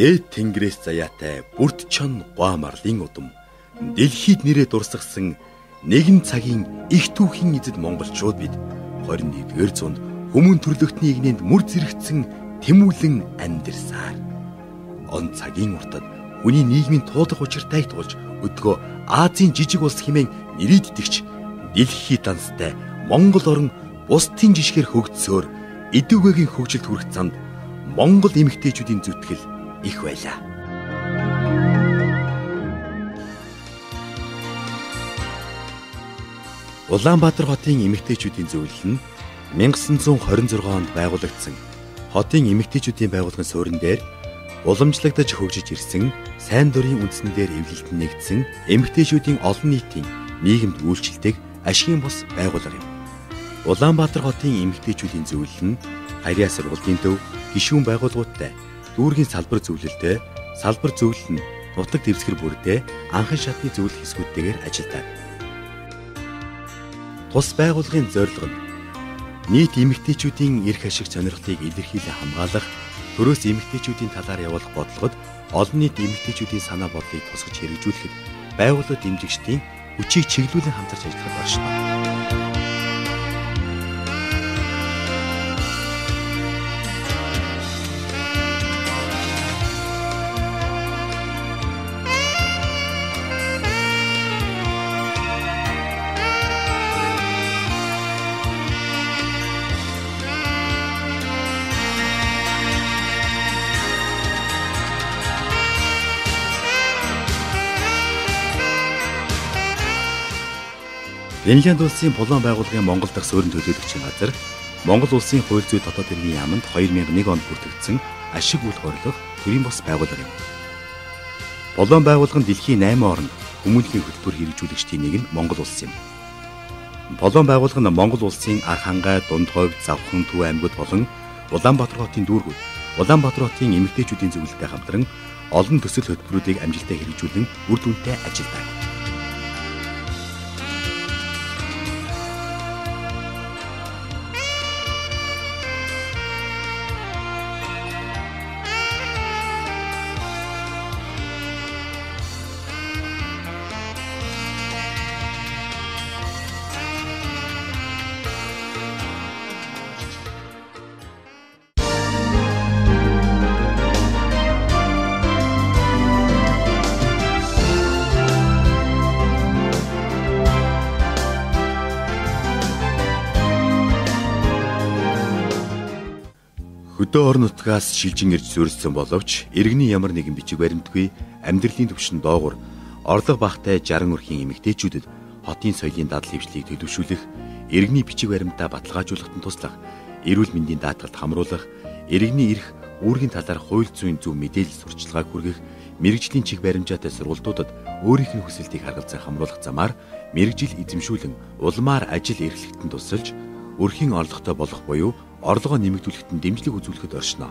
Дээд тэнгэрээс заяатай бүрд чон гоо марлын удам. Дэлхийд нэрээ дурсгасан нэгэн цагийн их түүхийн эзэд монголчууд бид 21-р зуунд хүмүүн төрлөختний игнэнд мүр зэрэгцэн тэмүүлэн амьдэрсаар. Он цагийн уртад хүний нийгмийн туудах учиртайг туулж өдгөө Азийн жижиг улс хэмээн нэрийддэгч дэлхий данстай Монгол орн бусдын жишгээр хөгжсөөр эдүгэгийн хөгжилд хүрэх замд Монгол эмэгтэйчүүдийн зүтгэл их байлаа. Улаанбаатар хотын эмэгтэйчүүдийн зөвлөл нь 1926 онд байгуулагдсан хотын эмэгтэйчүүдийн байгууллагын суурин дээр уламжлагдаж хөгжиж ирсэн сайн дурын үндснээр эвлэлтэн нэгдсэн эмэгтэйчүүдийн олон нийтийн нийгэмд үйлчлдэг ашигын бус байгууллага юм. Улаанбаатар хотын эмэгтэйчүүдийн зөвлөл нь харьяа сургуулийн төв гишүүн байгууллагуудтай дүүргийн салбар зөвлөлтөд салбар зөвлөл нь нутаг дэвсгэр бүрдээ анхан шатны зөвлөх хэсгүүдтэйгээр ажилладаг. Тус байгууллагын зорилго нь нийт эмэгтэйчүүдийн эрх ашиг сонирхлыг илэрхийлэн хамгаалах төрөөс эмэгтэйчүүдийн талаар явуулах бодлогод олон нийт эмэгтэйчүүдийн санаа бодлыг тусгаж хэрэгжүүлэхэд байгууллага дэмжигчдийн хүчийг чиглүүлэн хамтарч ажиллахад оршдог. Финлянд улсын Булан байгууллагын Монгол дахь суурин төлөөлөгчийн газар Монгол улсын хууль зүйн дотоод хэргийн яамд 2001 онд бүртгэгдсэн ашиг үл хорлох төрийн бос байгууллага юм. Булан байгууллага нь дэлхийн 8 орнд хүмүүнлэгийн хөтөлбөр хэрэгжүүлэгчдийн нэг нь Монгол улс юм. Болон байгууллага нь Монгол улсын Архангай, Дундхойд, Завхан, Төв аймагуд болон Улаанбаатар хотын дүүргүүд, Улаанбаатар хотын эмэгтэйчүүдийн зөвлөлтөд хамтран олон төсөл хөтөлбөрүүдийг амжилттай хэрэгжүүлэн үр дүнтэй ажилладаг. Хөдөө орон нутгаас шилжин ирж зүрсэн боловч иргэний ямар нэгэн бичиг баримтгүй амьдралын төвшин доогуур орлого багтай 60 өрхийн эмэгтэйчүүдэд хотын соёлын дадал хөгжлийг төлөвшүүлэх, иргэний бичиг баримтаа баталгаажуулахад туслах, эрүүл мэндийн даатгалд хамруулах, иргэний эрх үүргийн талаар хууль зүйн зөв мэдээлэл сурчлагааг хүргэх, мэрэгжлийн чиг баримжаатай сургалтуудад өөрийнх нь хүсэлтийг харгалзан хамруулах замаар мэрэгжил эзэмшүүлэн улмаар ажил эрхлэхтэн тусалж өрхийн орлоготой болох буюу орлогоо нэмэгдүүлэхэд нь дэмжлэг үзүүлэхэд оршино.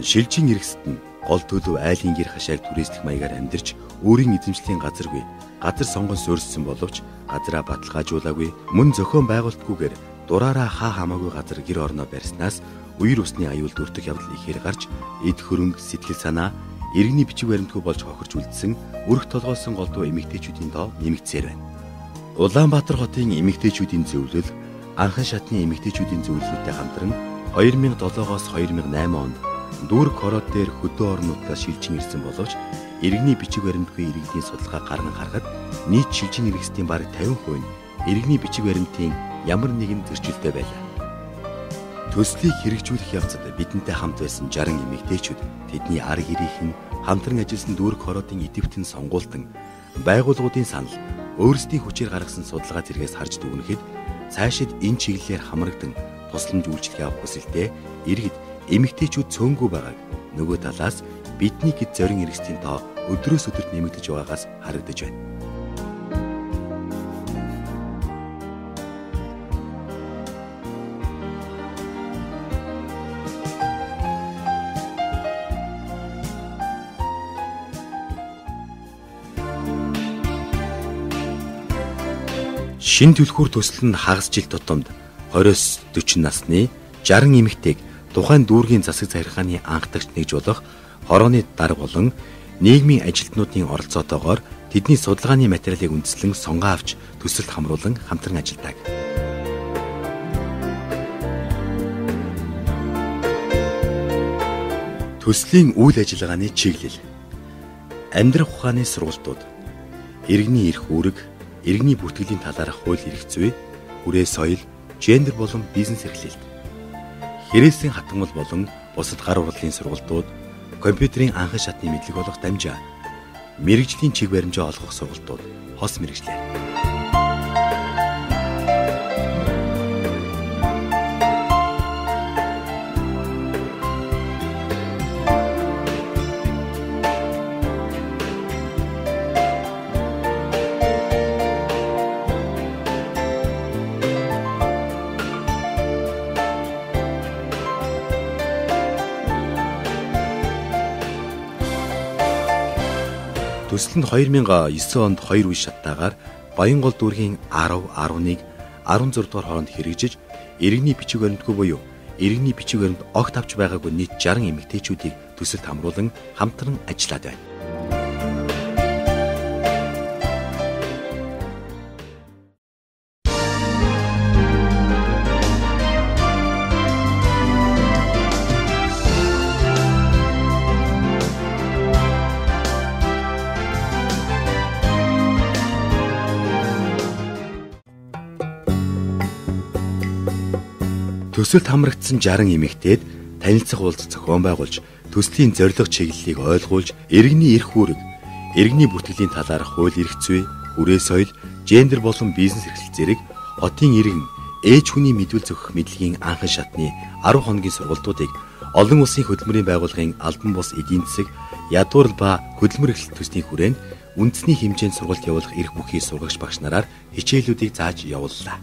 Шилжийн эргэсэд нь гол төлөв айлын гэр хашааг түрээслэх маягаар амьдарч өөрийн эзэмшлийн газаргүй газар сонгон суурьсан боловч газараа баталгаажуулаагүй мөн зохион байгуулалтгүйгээр дураараа хаа хамаагүй газар гэр орноо барьснаас үер усны аюул дүртэх явдал ихээр гарч эд хөрөнгө сэтгэл санаа иргэний бичиг баримтгүй болж хохирч үлдсэн өрх толгойсон голдуу эмэгтэйчүүдийн тоо нэмэгдсээр байна. Улаанбаатар хотын эмэгтэйчүүдийн зөвлөл анхан шатны эмэгтэйчүүдийн зөвлөлтөд хамтран 2007-оос 2008 онд дүүрэг хороод дээр хөдөө орон нутгаас шилжин ирсэн боловч иргэний бичиг баримтгүй иргэдийн судалгаа гарган харахад нийт шилжин иргэсдийн бараг 50% нь иргэний бичиг баримтын ямар нэгэн зөрчилтэй байлаа. Төслийг хэрэгжүүлэх явцад бидэнтэй хамт байсан 60 эмэгтэйчүүд тэдний ар гэрийнхэн хамтран ажилласан дүүрэг хороодын идэвхтэн сонгуультан байгууллагуудын санал өөрсдийн хүчээр гаргасан судалгаа зэрэгээс харж дүгнэхэд цаашид энэ чиглэлээр хамрагдан тусламж үйлчлэх явах хүсэлтэд иргэд эмэгтэйчүүд цөөнгүй байгааг нөгөө талаас бидний хэд зорин эргэсдийн тоо өдрөөс өдөрт нэмэгдэж байгаагаас харагдаж байна. Шин түлхүүр төсөл нь хагас жил тутамд 20-40 насны 60 эмэгтэйг тухайн дүүргийн засаг захиргааны анхдагч нэгж болох хорооны дарга болон нийгмийн ажилтнуудын оролцоотойгоор тэдний судалгааны материалыг үндэслэн сонгоо авч төсөлд хамруулан хамтран ажилладаг. Төслийн үйл ажиллагааны чиглэл. Амьдрах ухааны сургалтууд. Иргэний эрх үүрэг, иргэний бүртгэлийн талаарх хууль эрх зүй, хүрээ соёл, гендер болон бизнес эрхлэлт. Хэрэгслийн хатгамал болон бусад гар урлалын сургалтууд компьютерийн анхан шатны мэдлэг олох дамжаа мэрэгжлийн чиг баримжаа олгох сургалтууд хос мэрэгжлээ. Төсөл нь 2009 онд 2 үе шаттаагаар Баянгол дүүргийн 10, 11, 16 дугаар хооронд хэрэгжиж иргэний бичиг баримтгүй буюу иргэний бичиг баримт огт авч байгаагүй нийт 60 эмэгтэйчүүдийг төсөлд хамруулан хамтран ажиллаад байна. Төсөлд хамрагдсан 60 эмэгтэйд танилцах уулзах зохион байгуулж төслийн зорилго чиглэлийг ойлгуулж иргэний эрх үүрэг, иргэний бүртгэлийн талаарх хууль эрх зүй, хүрээ соёл, гендер болон бизнес эрхлэл зэрэг хотын иргэн ээж хүний мэдүүл зохих мэдлэгийн анхан шатны 10 хоногийн сургалтуудыг олон улсын хөдөлмөрийн байгууллагын албан бус эдийн засаг, ядуурл ба хөдөлмөр эрхлэл төсний хүрээнд үндэсний хэмжээнд сургалт явуулах эрх бүхий сургагч багш нараар хичээлүүдийг зааж явууллаа.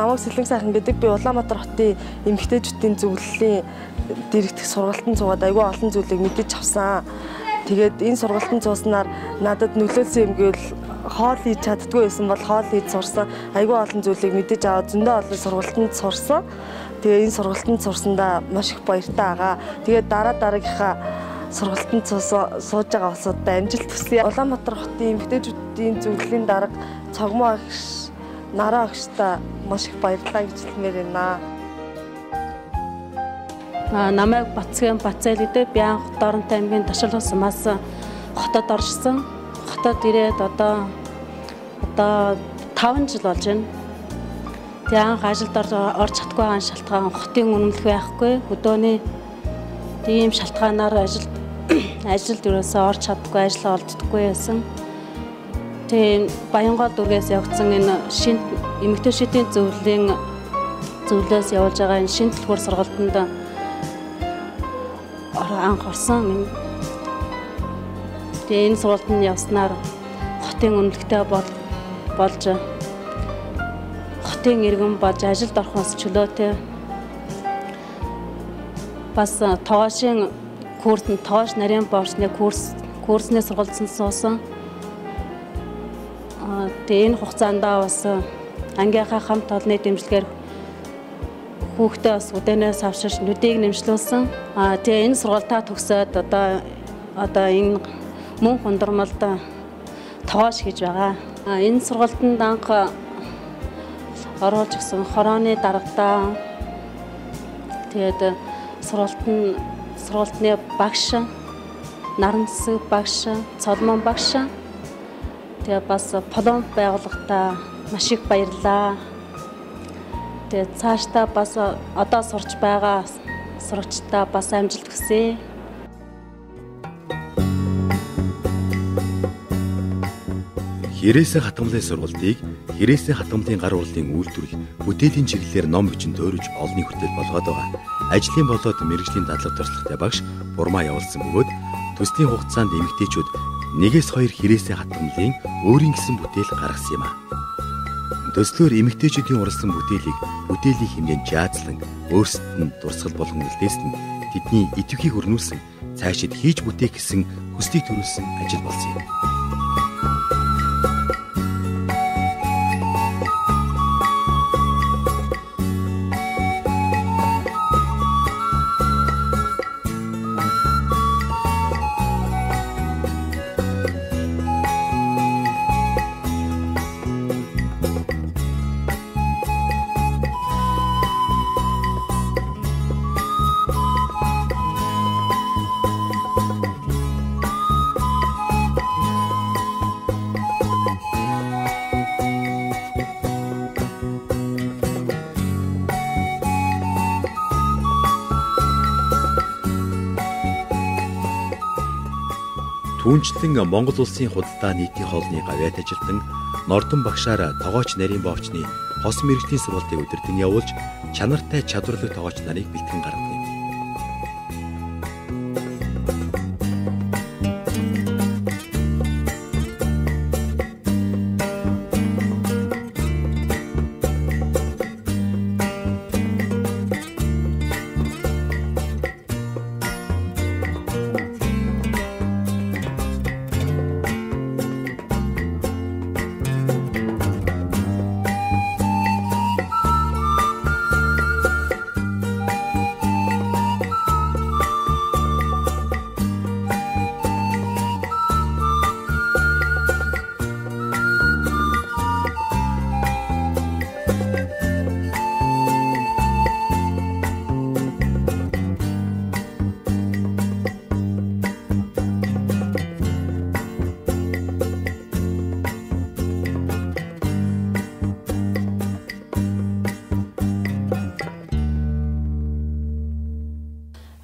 Намайг Сэлэнг сайхан гэдэг би Улаанбаатар хотын эмэгтэйчүүдийн зөвлөлийн дэрэгдэх сургалтын цугаад айгүй олон зүйлийг мэдэж авсан. Тэгээд энэ сургалтын цууснаар надад нөлөөлсөн юм гэвэл хоол хийж чаддгүй байсан бол хоол хийж сурсан. Айгүй олон зүйлийг мэдэж аваад зөндөө олон сургалтанд сурсан. Тэгээ энэ сургалтанд сурсандаа маш их баяртай байгаа. Тэгээд дараа дараагийнхаа сургалтанд сууж байгаа улсуудад амжилт хүсье. Улаанбаатар хотын эмэгтэйчүүдийн зөвлөлийн дарга цогмоо агш нараа агштай маш их баярлалаа гэж хэлмээр байна. Аа намайг Бацгийн Бацэл гэдэг би анх Доронтой аймгийн Ташил ус мас хотод оршсон. Хотод ирээд одоо одоо 5 жил болж байна. Тэгээ анх ажилд орж чадгүй байгаа шалтгаан хотын үнэмлэх байхгүй. Өдөөний тийм шалтгаанаар ажилд ажилд юусаа орж чаддаггүй, ажил олддоггүй байсан. Тийм Баянгол дүргээс явагдсан энэ шин эмэгтэй шидийн зөвлөлийн зөвлөөс явуулж байгаа энэ шин төлхөр сургалтанд анх орсон. Тэгээ энэ сургалтанд явснаар хотын үнэлэхтэй бол болж хотын иргэн болж ажилд орохоос чөлөөтэй бас тоошин курсд тоош нарийн борсны курс курснээ сургалцсан суусан. Тэгээ энэ хугацаанд бас ангийнхаа хамт олонны дэмжлэгээр хүүхдээ бас үдэнээс авширч нүдийг нэмшлүүлсэн. Аа тэгээ энэ сургалтаа төгсөөд одоо одоо энэ мөн хундрамалд тоогоош хийж байгаа. Аа энэ сургалтанд анх оруулж гисэн хорооны дарагдаа тэгээд сургалт нь сургалтны багш наран засаг багш цолмон багш Тэгээ бас полон байгууллагатаа маш их баярлаа. Тэгээ цаашдаа бас одоо сурч байгаа сурагчдаа бас амжилт хүсье. Хэрээсээ хатамлын сургалтыг Хэрээсээ хатамлын гар урлын үйлдвэрлэл бүтээлийн чиглэлээр ном бичэн төөрөж олонний хүртэл болгоод байгаа. Ажлын болоод мэрэгжлийн дадлаг туршлагатай багш бурмаа явуулсан бөгөөд төслийн хугацаанд эмэгтэйчүүд нэгээс хоёр Хэрээсээ хатамлын өөрийн гэсэн бүтээл гаргасан юм а. Төслөөр эмэгтэйчүүдийн уралсан бүтээлийг бүтээлийн хэмжээнд жаазлан өөрсдөд нь дурсгал болгон үлдээсэн нь тэдний идэвхийг өрнүүлсэн цаашид хийж бүтээх гэсэн хүслийг төрүүлсэн ажил болсон юм. Түүнчлэн Монгол улсын худалдаа нийтийн хоолны гавьяат ажилтан Нордон багшаар тогооч нарийн боовчны хос мэрэгжлийн сургалтыг удирдан явуулж чанартай чадварлаг тогооч нарыг бэлтгэн гаргав.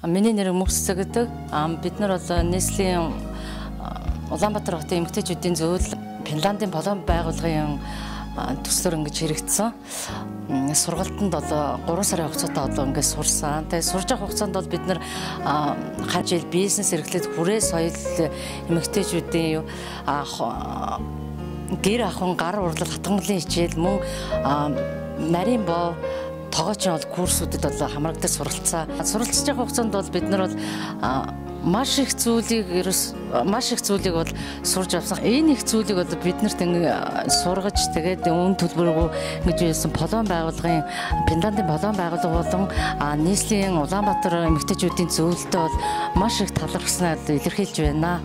Миний нэр Мөкс гэдэг. Бид нар бол нийслэлийн Улаанбаатар хотын эмэгтэйчүүдийн зөвлөл Финландын болон байгууллагын төслөөр ингэж хэрэгжсэн. Сургалтанд одоо 3 сарын хугацаатай одоо ингэж сурсан. Тэгээ сурж явах хугацаанд бол бид нар хаж ил бизнес эрхлээд хүрээ соёл эмэгтэйчүүдийн гэр ахын гар урлал хатганглын хичээл мөн нарийн боо тогоочин бол курсүүдэд бол хамрагдаж суралцсан. Суралцж байгаа хугацаанд бол бид нар бол маш их зүйлийг ерөөс маш их зүйлийг бол сурж авсан. Энэ их зүйлийг бол бид нарт ингэ сургаж тэгээд өн төлбөргүй ингэж байсан полон байгууллагын Финландын полон байгууллага болон нийслэлийн Улаанбаатар эмэгтэйчүүдийн зөвлөлтөд бол маш их талархснаа илэрхийлж байна.